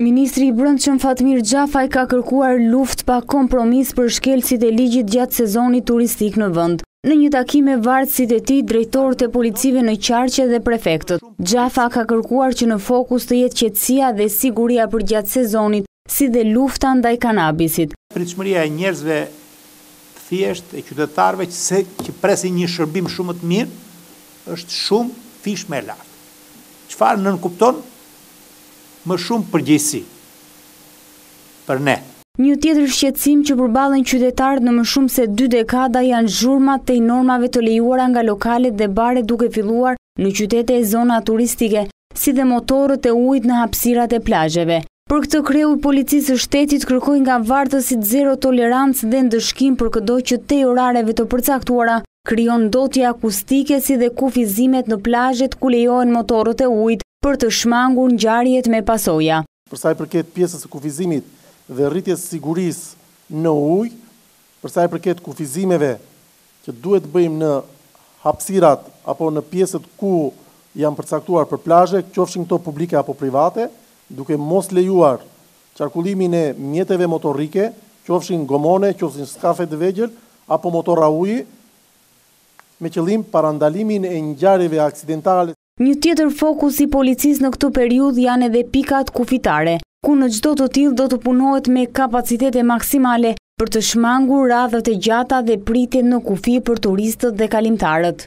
Ministri i Brendshëm Fatmir Xhafaj ka kërkuar luftë pa kompromis për shkelësit e ligjit gjatë sezonit turistik në vend. Në një takim me vartësit e tij, drejtorët e policive në qarqe dhe prefektët, Xhafaj ka kërkuar që në fokus të jetë qetësia dhe siguria përgjatë sezonit, si dhe lufta ndaj kanabisit. Pritshmëria e njerëzve të thjeshtë, e qytetarëve që presin një shërbim shumë më të mirë, Është shumëfish më e lartë. Çfarë nënkupton më shumë përgjegjësi për ne? Një tjetër shqetësim që përballen qytetarët në më shumë se dy dekada janë zhurmat tej normave të lejuara nga lokalet dhe baret duke filluar në qytete e zona turistike, si dhe motorët e ujit në hapësirat e plazheve. Për këtë kreu i Policisë së Shtetit kërkoi nga vartësit zero tolerancë dhe ndëshkim për këdo që tej orareve të përcaktuara Krijon ndotje akustike si dhe kufizimet në plazhet ku lejohen motorët e ujit për të shmangur ngjarjet me pasoja. Për sa i përket pjesës së kufizimit dhe rritjes së sigurisë në ujë, për sa i përket kufizimeve që duhet të bëjmë në hapësirat apo në pjesët ku janë përcaktuar për plazhe, qofshin këto publike apo private, duke mos lejuar qarkullimin e mjeteve motorrike, qofshin gomone, qofshin skafe të vegjël apo motorë uji, me qëllim parandalimin e ngjarjeve aksidentale. Një tjetër fokus i policisë në këtë periudhë janë edhe pikat kufitare, ku në çdo të tillë do të punohet me kapacitete maksimale për të shmangur radhët e gjata dhe pritjen në kufi për turistët dhe kalimtarët.